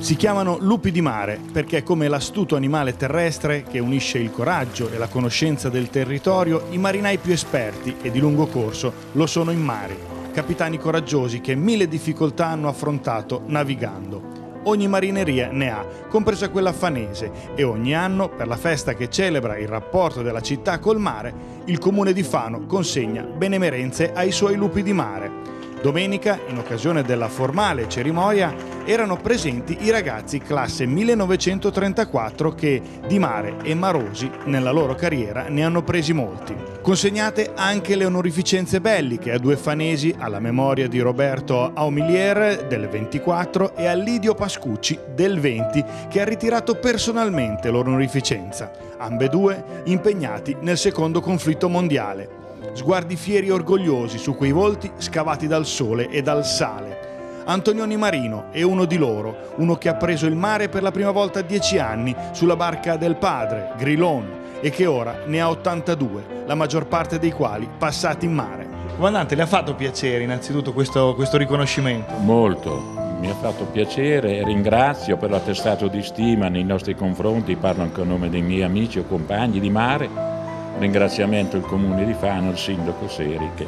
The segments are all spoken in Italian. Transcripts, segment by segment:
Si chiamano lupi di mare perché come l'astuto animale terrestre che unisce il coraggio e la conoscenza del territorio, i marinai più esperti e di lungo corso lo sono in mare, capitani coraggiosi che mille difficoltà hanno affrontato navigando. Ogni marineria ne ha, compresa quella fanese, e ogni anno, per la festa che celebra il rapporto della città col mare, il comune di Fano consegna benemerenze ai suoi lupi di mare. Domenica, in occasione della formale cerimonia, erano presenti i ragazzi classe 1934 che di mare e marosi nella loro carriera ne hanno presi molti. Consegnate anche le onorificenze belliche a due fanesi alla memoria di Roberto Aumilier del 24 e a Lidio Pascucci del 20 che ha ritirato personalmente l'onorificenza, ambedue impegnati nel secondo conflitto mondiale sguardi fieri e orgogliosi su quei volti scavati dal sole e dal sale. Antonioni Marino è uno di loro, uno che ha preso il mare per la prima volta a dieci anni sulla barca del padre, Grilon, e che ora ne ha 82, la maggior parte dei quali passati in mare. Comandante, le ha fatto piacere innanzitutto questo, questo riconoscimento? Molto, mi ha fatto piacere e ringrazio per l'attestato di stima nei nostri confronti, parlo anche a nome dei miei amici o compagni di mare ringraziamento il comune di Fano, il sindaco Seri che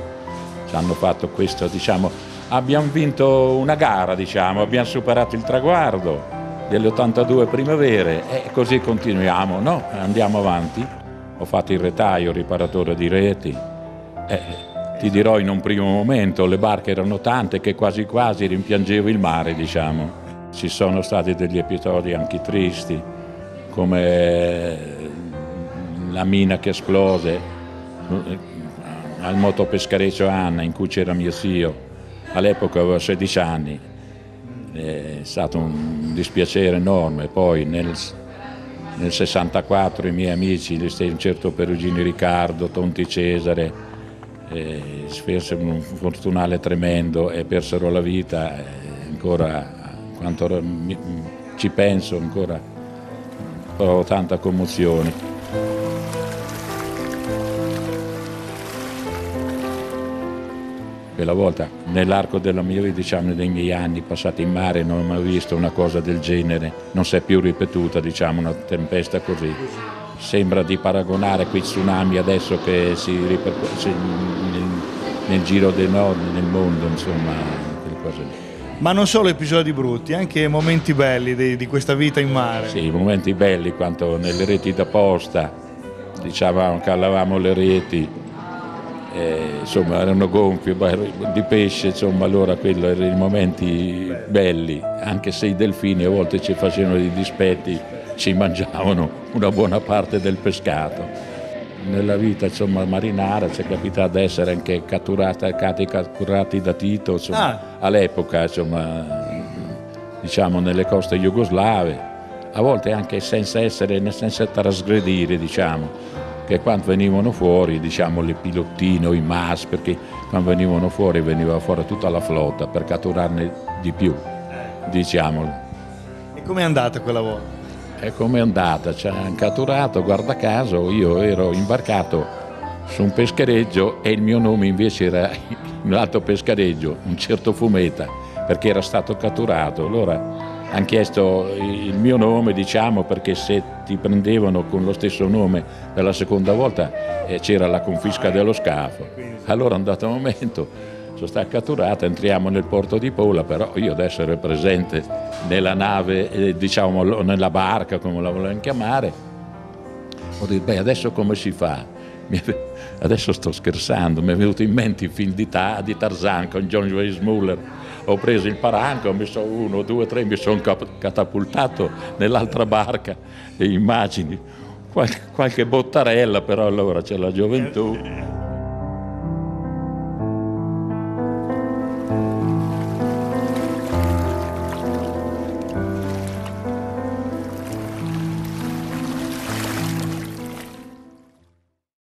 ci hanno fatto questo, diciamo, abbiamo vinto una gara, diciamo, abbiamo superato il traguardo delle 82 primavere e così continuiamo, no? Andiamo avanti. Ho fatto il retaio, riparatore di reti. Eh, ti dirò in un primo momento, le barche erano tante che quasi quasi rimpiangevo il mare, diciamo. Ci sono stati degli episodi anche tristi, come la mina che esplose eh, al motopescareccio Anna in cui c'era mio zio, all'epoca avevo 16 anni, è stato un dispiacere enorme, poi nel, nel 64 i miei amici, un certo Perugini Riccardo, Tonti Cesare, eh, un fortunale tremendo e persero la vita, ancora quanto ci penso ancora provo tanta commozione. Quella volta nell'arco della mia diciamo, dei miei anni passati in mare non ho mai visto una cosa del genere, non si è più ripetuta diciamo, una tempesta così. Sembra di paragonare quei tsunami adesso che si ripercuotono nel, nel, giro del nord, nel mondo, insomma, quelle cose lì. Ma non solo episodi brutti, anche momenti belli di, di questa vita in mare. Sì, momenti belli quanto nelle reti da posta, dicevamo, callavamo le reti, eh, insomma erano gonfie di pesce, insomma allora quello erano i momenti belli, anche se i delfini a volte ci facevano dei dispetti, ci mangiavano una buona parte del pescato. Nella vita insomma, marinara ci è capitato di essere anche catturati, catturati da Tito insomma, ah. all'epoca, insomma, diciamo nelle coste jugoslave, a volte anche senza essere, senza trasgredire, diciamo che quando venivano fuori, diciamo le pilottine o i MAS, perché quando venivano fuori veniva fuori tutta la flotta per catturarne di più, diciamolo. E com'è andata quella volta? E com'è andata? Ci hanno catturato, guarda caso, io ero imbarcato su un peschereggio e il mio nome invece era un altro peschereggio, un certo Fumeta, perché era stato catturato. Allora hanno chiesto il mio nome, diciamo, perché se ti prendevano con lo stesso nome per la seconda volta eh, c'era la confisca dello scafo. Allora è andato un momento, sono stata catturata, entriamo nel porto di Pola, però io ad essere presente nella nave, eh, diciamo nella barca, come la volevano chiamare, ho detto, beh, adesso come si fa? Adesso sto scherzando, mi è venuto in mente il film di, Ta, di Tarzan con John Weissmuller ho preso il paranco, ho messo uno, due, tre, mi sono catapultato nell'altra barca immagini, qualche, qualche bottarella però allora c'è la gioventù.